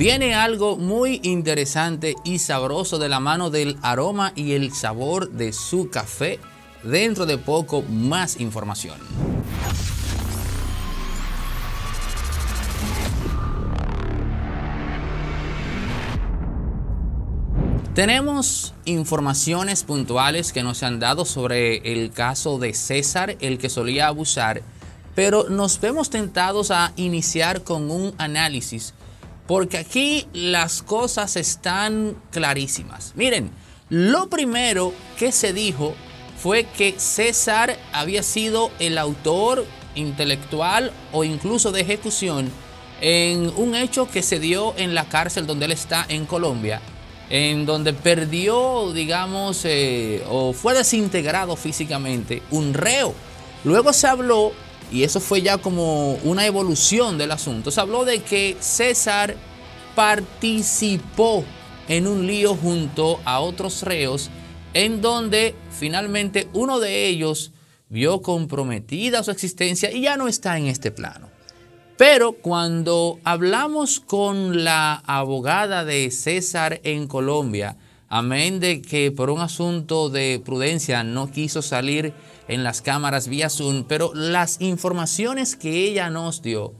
Viene algo muy interesante y sabroso de la mano del aroma y el sabor de su café. Dentro de poco más información. Tenemos informaciones puntuales que nos han dado sobre el caso de César, el que solía abusar, pero nos vemos tentados a iniciar con un análisis, porque aquí las cosas están clarísimas. Miren, lo primero que se dijo fue que César había sido el autor intelectual o incluso de ejecución en un hecho que se dio en la cárcel donde él está en Colombia en donde perdió, digamos, eh, o fue desintegrado físicamente un reo. Luego se habló, y eso fue ya como una evolución del asunto, se habló de que César participó en un lío junto a otros reos, en donde finalmente uno de ellos vio comprometida su existencia y ya no está en este plano. Pero cuando hablamos con la abogada de César en Colombia, amén de que por un asunto de prudencia no quiso salir en las cámaras vía Zoom, pero las informaciones que ella nos dio,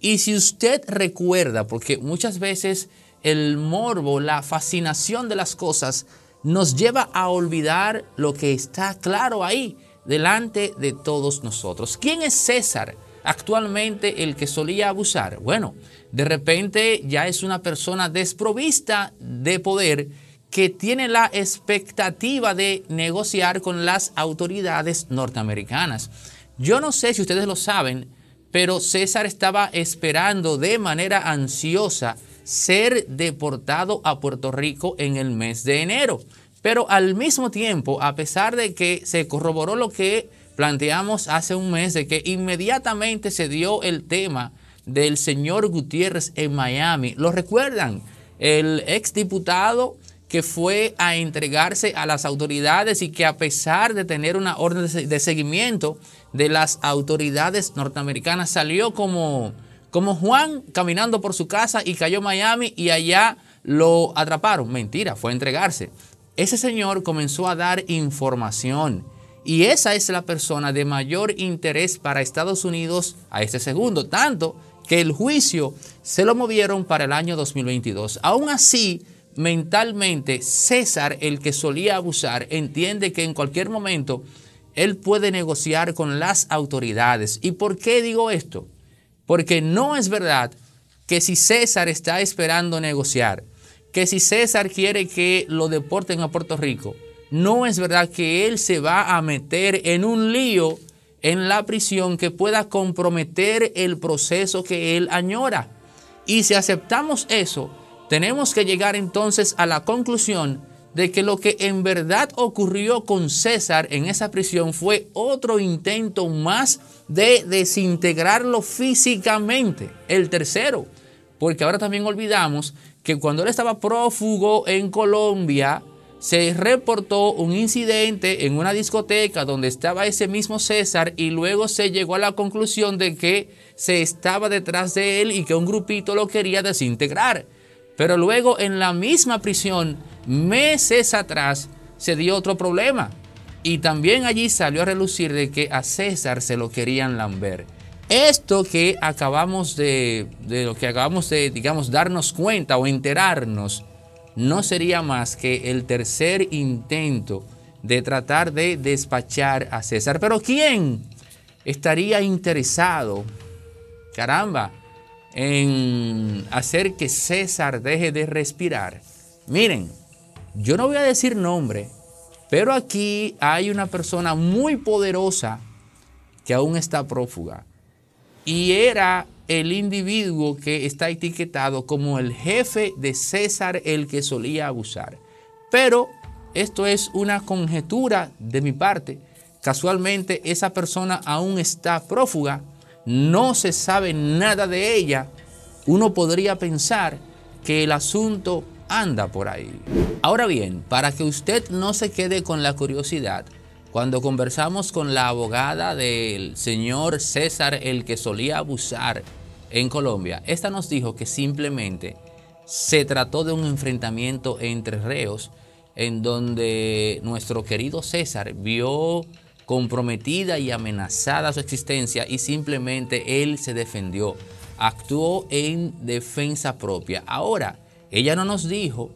y si usted recuerda, porque muchas veces el morbo, la fascinación de las cosas nos lleva a olvidar lo que está claro ahí, delante de todos nosotros. ¿Quién es César? actualmente el que solía abusar, bueno, de repente ya es una persona desprovista de poder que tiene la expectativa de negociar con las autoridades norteamericanas. Yo no sé si ustedes lo saben, pero César estaba esperando de manera ansiosa ser deportado a Puerto Rico en el mes de enero. Pero al mismo tiempo, a pesar de que se corroboró lo que planteamos hace un mes de que inmediatamente se dio el tema del señor Gutiérrez en Miami. ¿Lo recuerdan? El exdiputado que fue a entregarse a las autoridades y que a pesar de tener una orden de seguimiento de las autoridades norteamericanas salió como, como Juan caminando por su casa y cayó en Miami y allá lo atraparon. Mentira, fue a entregarse. Ese señor comenzó a dar información y esa es la persona de mayor interés para Estados Unidos a este segundo, tanto que el juicio se lo movieron para el año 2022. Aún así, mentalmente, César, el que solía abusar, entiende que en cualquier momento él puede negociar con las autoridades. ¿Y por qué digo esto? Porque no es verdad que si César está esperando negociar, que si César quiere que lo deporten a Puerto Rico, no es verdad que él se va a meter en un lío en la prisión que pueda comprometer el proceso que él añora. Y si aceptamos eso, tenemos que llegar entonces a la conclusión de que lo que en verdad ocurrió con César en esa prisión fue otro intento más de desintegrarlo físicamente, el tercero. Porque ahora también olvidamos que cuando él estaba prófugo en Colombia, se reportó un incidente en una discoteca donde estaba ese mismo César y luego se llegó a la conclusión de que se estaba detrás de él y que un grupito lo quería desintegrar. Pero luego en la misma prisión, meses atrás, se dio otro problema. Y también allí salió a relucir de que a César se lo querían lamber. Esto que acabamos de, de lo que acabamos de, digamos, darnos cuenta o enterarnos, no sería más que el tercer intento de tratar de despachar a César. Pero ¿quién estaría interesado, caramba, en hacer que César deje de respirar? Miren, yo no voy a decir nombre, pero aquí hay una persona muy poderosa que aún está prófuga. Y era el individuo que está etiquetado como el jefe de César el que solía abusar. Pero esto es una conjetura de mi parte. Casualmente esa persona aún está prófuga, no se sabe nada de ella. Uno podría pensar que el asunto anda por ahí. Ahora bien, para que usted no se quede con la curiosidad, cuando conversamos con la abogada del señor César, el que solía abusar en Colombia, esta nos dijo que simplemente se trató de un enfrentamiento entre reos en donde nuestro querido César vio comprometida y amenazada su existencia y simplemente él se defendió, actuó en defensa propia. Ahora, ella no nos dijo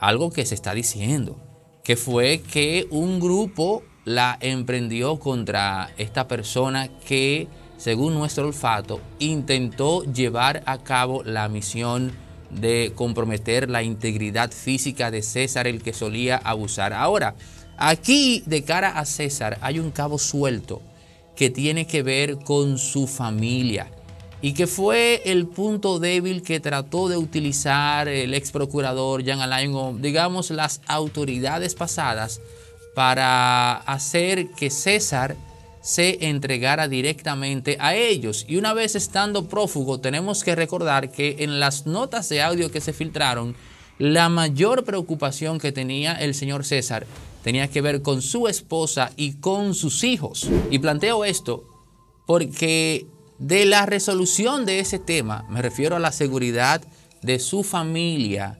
algo que se está diciendo, que fue que un grupo la emprendió contra esta persona que, según nuestro olfato, intentó llevar a cabo la misión de comprometer la integridad física de César, el que solía abusar. Ahora, aquí de cara a César hay un cabo suelto que tiene que ver con su familia y que fue el punto débil que trató de utilizar el ex procurador Jean Alain digamos las autoridades pasadas para hacer que César se entregara directamente a ellos. Y una vez estando prófugo, tenemos que recordar que en las notas de audio que se filtraron, la mayor preocupación que tenía el señor César tenía que ver con su esposa y con sus hijos. Y planteo esto porque de la resolución de ese tema, me refiero a la seguridad de su familia,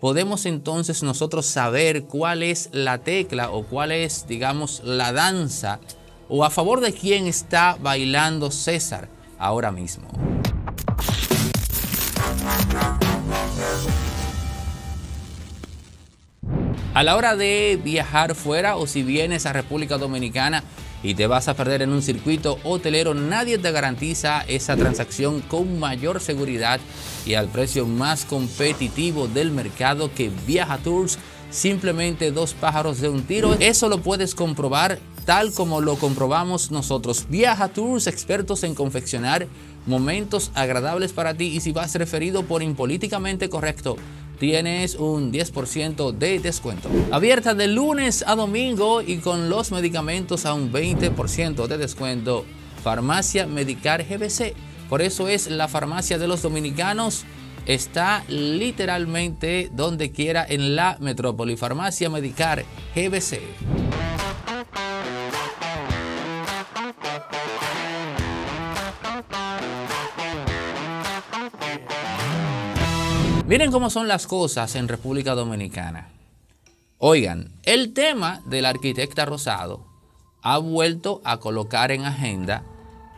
podemos entonces nosotros saber cuál es la tecla o cuál es, digamos, la danza o a favor de quién está bailando César ahora mismo. A la hora de viajar fuera o si vienes a República Dominicana y te vas a perder en un circuito hotelero, nadie te garantiza esa transacción con mayor seguridad y al precio más competitivo del mercado que Viaja Tours. Simplemente dos pájaros de un tiro. Eso lo puedes comprobar tal como lo comprobamos nosotros. Viaja Tours, expertos en confeccionar momentos agradables para ti y si vas referido por impolíticamente correcto, tienes un 10% de descuento. Abierta de lunes a domingo y con los medicamentos a un 20% de descuento. Farmacia Medicar GBC. Por eso es la farmacia de los dominicanos. Está literalmente donde quiera en la metrópoli. Farmacia Medicar GBC. Miren cómo son las cosas en República Dominicana. Oigan, el tema del arquitecta Rosado ha vuelto a colocar en agenda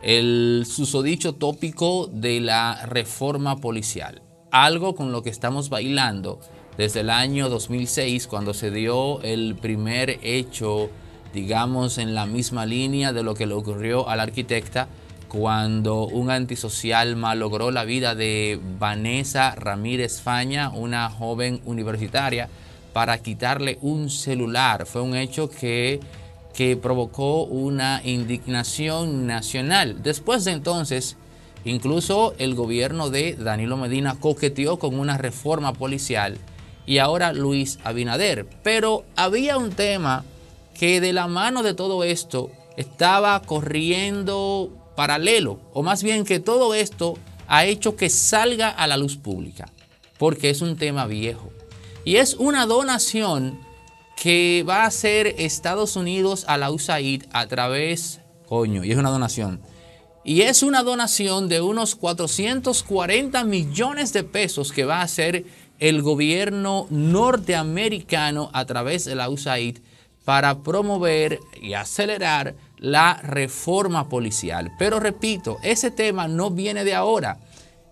el susodicho tópico de la reforma policial. Algo con lo que estamos bailando desde el año 2006, cuando se dio el primer hecho, digamos, en la misma línea de lo que le ocurrió al arquitecta cuando un antisocial malogró la vida de Vanessa Ramírez Faña, una joven universitaria, para quitarle un celular. Fue un hecho que, que provocó una indignación nacional. Después de entonces, incluso el gobierno de Danilo Medina coqueteó con una reforma policial y ahora Luis Abinader. Pero había un tema que de la mano de todo esto estaba corriendo paralelo, o más bien que todo esto ha hecho que salga a la luz pública, porque es un tema viejo. Y es una donación que va a hacer Estados Unidos a la USAID a través, coño, y es una donación. Y es una donación de unos 440 millones de pesos que va a hacer el gobierno norteamericano a través de la USAID para promover y acelerar la reforma policial. Pero repito, ese tema no viene de ahora.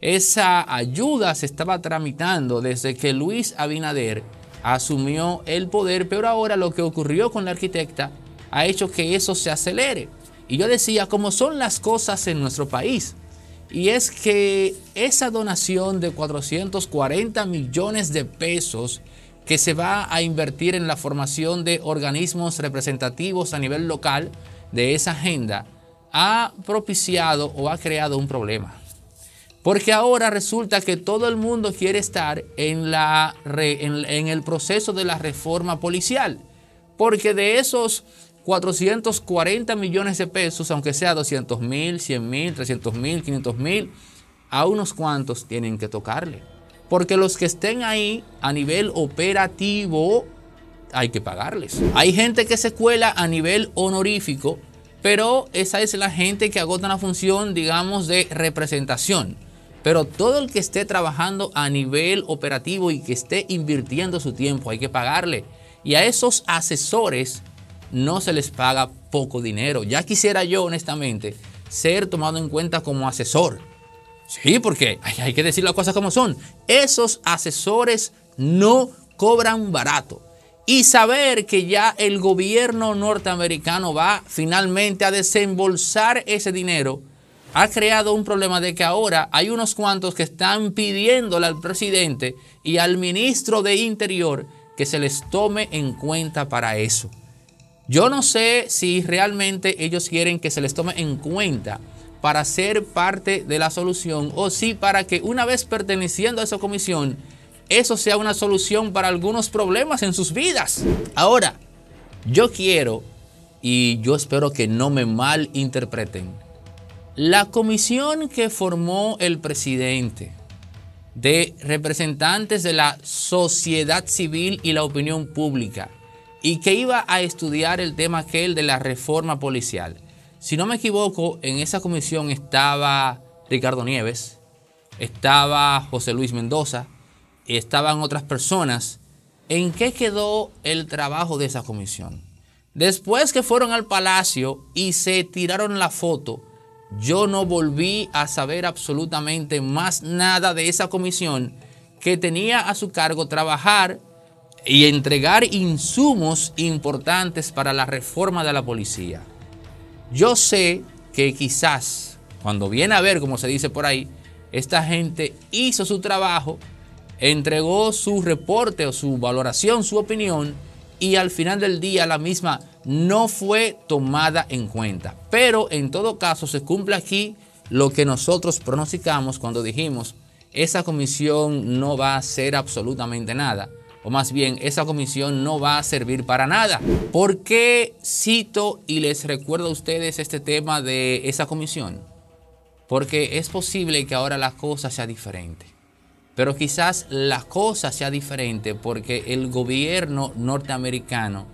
Esa ayuda se estaba tramitando desde que Luis Abinader asumió el poder, pero ahora lo que ocurrió con la arquitecta ha hecho que eso se acelere. Y yo decía, cómo son las cosas en nuestro país. Y es que esa donación de 440 millones de pesos que se va a invertir en la formación de organismos representativos a nivel local, de esa agenda ha propiciado o ha creado un problema. Porque ahora resulta que todo el mundo quiere estar en, la, en, el proceso de la reforma policial. Porque de esos 440 millones de pesos, aunque sea 200 mil, 100 mil, 300 mil, 500 mil, a unos cuantos tienen que tocarle. Porque los que estén ahí a nivel operativo hay que pagarles. Hay gente que se cuela a nivel honorífico, pero esa es la gente que agota una función, digamos, de representación. Pero todo el que esté trabajando a nivel operativo y que esté invirtiendo su tiempo, hay que pagarle. Y a esos asesores no se les paga poco dinero. Ya quisiera yo, honestamente, ser tomado en cuenta como asesor. Sí, porque hay, que decir las cosas como son. Esos asesores no cobran barato. Y saber que ya el gobierno norteamericano va finalmente a desembolsar ese dinero ha creado un problema de que ahora hay unos cuantos que están pidiéndole al presidente y al ministro de Interior que se les tome en cuenta para eso. Yo no sé si realmente ellos quieren que se les tome en cuenta para ser parte de la solución o si para que una vez perteneciendo a esa comisión, eso sea una solución para algunos problemas en sus vidas. Ahora, yo quiero, y yo espero que no me malinterpreten, la comisión que formó el presidente de representantes de la sociedad civil y la opinión pública, y que iba a estudiar el tema aquel de la reforma policial. Si no me equivoco, en esa comisión estaba Ricardo Nieves, estaba José Luis Mendoza, estaban otras personas. ¿En qué quedó el trabajo de esa comisión? Después que fueron al palacio y se tiraron la foto, yo no volví a saber absolutamente más nada de esa comisión que tenía a su cargo trabajar y entregar insumos importantes para la reforma de la policía. Yo sé que quizás, cuando viene a ver, como se dice por ahí, esta gente hizo su trabajo, entregó su reporte o su valoración, su opinión, y al final del día la misma no fue tomada en cuenta. Pero en todo caso se cumple aquí lo que nosotros pronosticamos cuando dijimos, esa comisión no va a hacer absolutamente nada o más bien esa comisión no va a servir para nada. ¿Por qué cito y les recuerdo a ustedes este tema de esa comisión? Porque es posible que ahora la cosa sea diferente. Pero quizás la cosa sea diferente porque el gobierno norteamericano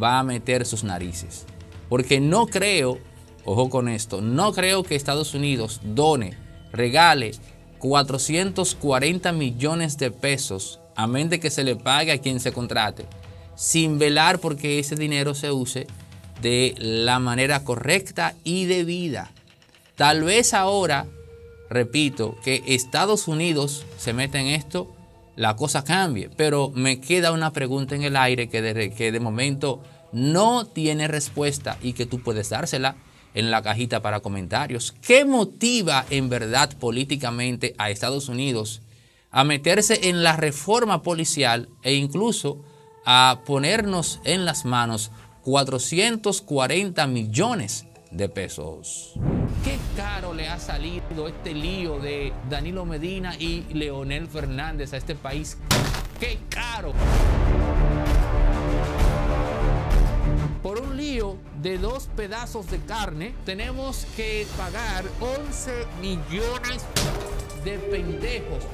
va a meter sus narices. Porque no creo, ojo con esto, no creo que Estados Unidos done, regale 440 millones de pesos a mente que se le pague a quien se contrate, sin velar porque ese dinero se use de la manera correcta y debida. Tal vez ahora, repito, que Estados Unidos se meta en esto, la cosa cambie, pero me queda una pregunta en el aire que de, que de momento no tiene respuesta y que tú puedes dársela en la cajita para comentarios. ¿Qué motiva en verdad políticamente a Estados Unidos a meterse en la reforma policial e incluso a ponernos en las manos 440 millones de pesos. Qué caro le ha salido este lío de Danilo Medina y Leonel Fernández a este país. Qué caro. Por un lío de dos pedazos de carne, tenemos que pagar 11 millones de pendejos.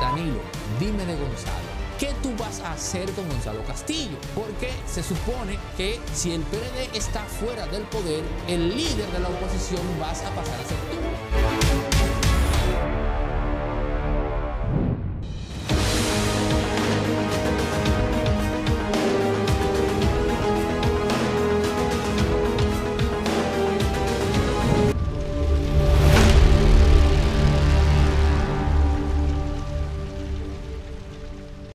Danilo, dime de Gonzalo. ¿Qué tú vas a hacer con Gonzalo Castillo? Porque se supone que si el PRD está fuera del poder, el líder de la oposición vas a pasar a ser tú.